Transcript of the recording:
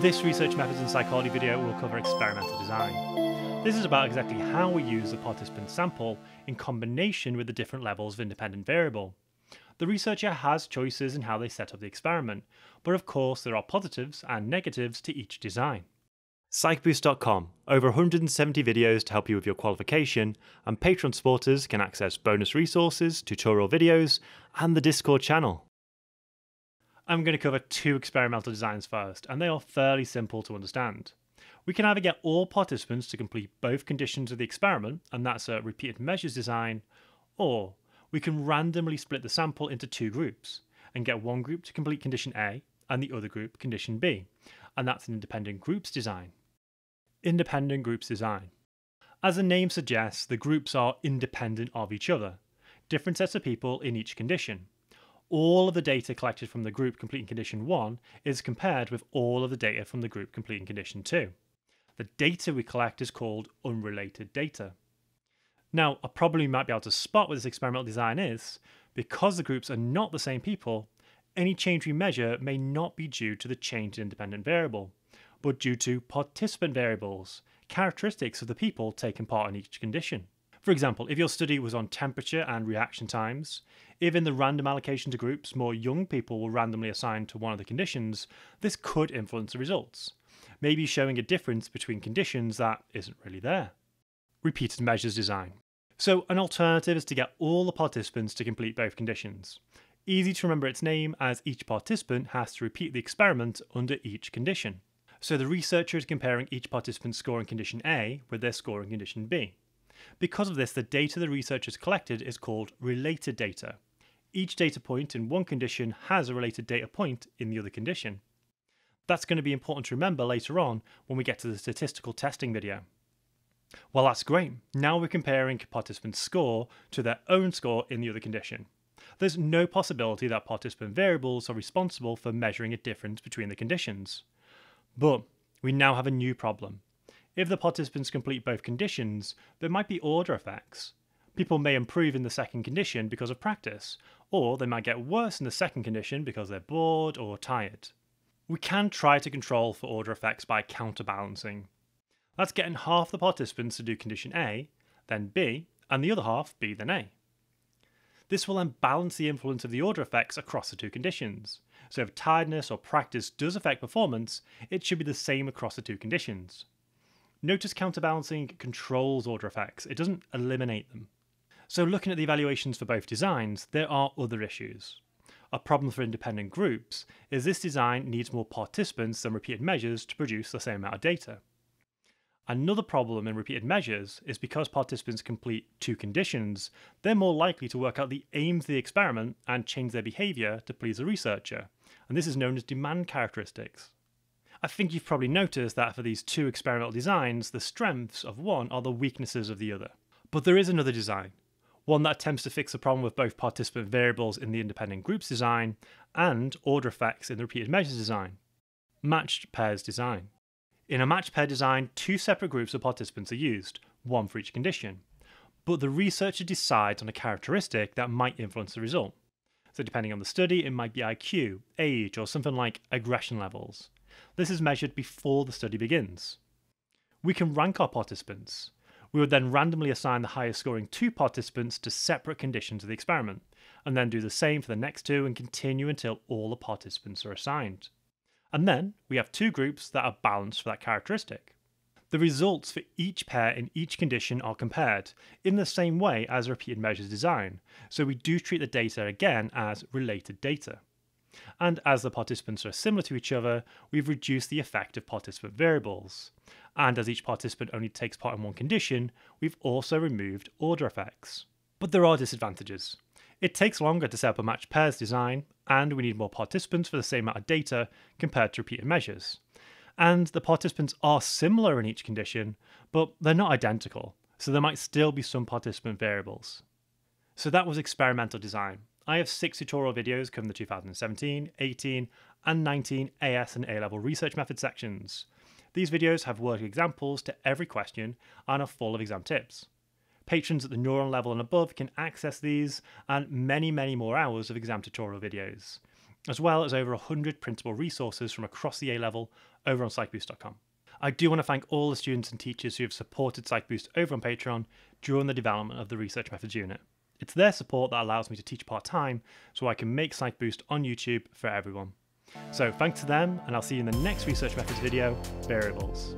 This Research Methods in Psychology video will cover experimental design. This is about exactly how we use the participant sample in combination with the different levels of independent variable. The researcher has choices in how they set up the experiment, but of course there are positives and negatives to each design. Psychboost.com, over 170 videos to help you with your qualification, and Patreon supporters can access bonus resources, tutorial videos, and the Discord channel. I'm going to cover two experimental designs first, and they are fairly simple to understand. We can either get all participants to complete both conditions of the experiment, and that's a repeated measures design, or we can randomly split the sample into two groups and get one group to complete condition A and the other group condition B, and that's an independent groups design. Independent groups design. As the name suggests, the groups are independent of each other, different sets of people in each condition. All of the data collected from the group completing condition 1 is compared with all of the data from the group completing condition 2. The data we collect is called unrelated data. Now, a problem you might be able to spot with this experimental design is, because the groups are not the same people, any change we measure may not be due to the change in independent variable but due to participant variables, characteristics of the people taking part in each condition. For example, if your study was on temperature and reaction times, if in the random allocation to groups more young people were randomly assigned to one of the conditions, this could influence the results, maybe showing a difference between conditions that isn't really there. Repeated measures design. So, an alternative is to get all the participants to complete both conditions. Easy to remember its name as each participant has to repeat the experiment under each condition. So the researcher is comparing each participant's score in condition A with their score in condition B. Because of this, the data the researchers collected is called related data. Each data point in one condition has a related data point in the other condition. That's going to be important to remember later on when we get to the statistical testing video. Well, that's great. Now we're comparing participants' score to their own score in the other condition. There's no possibility that participant variables are responsible for measuring a difference between the conditions. But we now have a new problem. If the participants complete both conditions, there might be order effects. People may improve in the second condition because of practice, or they might get worse in the second condition because they're bored or tired. We can try to control for order effects by counterbalancing. That's getting half the participants to do condition A, then B, and the other half B then A. This will then balance the influence of the order effects across the two conditions. So if tiredness or practice does affect performance, it should be the same across the two conditions. Notice counterbalancing controls order effects, it doesn't eliminate them. So looking at the evaluations for both designs, there are other issues. A problem for independent groups is this design needs more participants than repeated measures to produce the same amount of data. Another problem in repeated measures is because participants complete two conditions, they're more likely to work out the aims of the experiment and change their behaviour to please the researcher, and this is known as demand characteristics. I think you've probably noticed that for these two experimental designs, the strengths of one are the weaknesses of the other. But there is another design, one that attempts to fix the problem with both participant variables in the independent groups design and order effects in the repeated measures design. Matched pairs design. In a matched pair design, two separate groups of participants are used, one for each condition. But the researcher decides on a characteristic that might influence the result. So, depending on the study, it might be IQ, age, or something like aggression levels. This is measured before the study begins. We can rank our participants. We would then randomly assign the highest scoring two participants to separate conditions of the experiment, and then do the same for the next two and continue until all the participants are assigned. And then we have two groups that are balanced for that characteristic. The results for each pair in each condition are compared in the same way as repeated measures design, so we do treat the data again as related data. And as the participants are similar to each other, we've reduced the effect of participant variables. And as each participant only takes part in one condition, we've also removed order effects. But there are disadvantages. It takes longer to set up a matched pairs design, and we need more participants for the same amount of data compared to repeated measures. And the participants are similar in each condition, but they're not identical, so there might still be some participant variables. So that was experimental design. I have six tutorial videos covering the 2017, 18, and 19 AS and A level research method sections. These videos have work examples to every question and are full of exam tips. Patrons at the neuron level and above can access these and many, many more hours of exam tutorial videos. as well as over 100 printable resources from across the A level over on psychboost.com. I do want to thank all the students and teachers who have supported PsychBoost over on Patreon during the development of the Research Methods unit. It's their support that allows me to teach part time so I can make PsychBoost on YouTube for everyone. So thanks to them, and I'll see you in the next Research Methods video, Variables.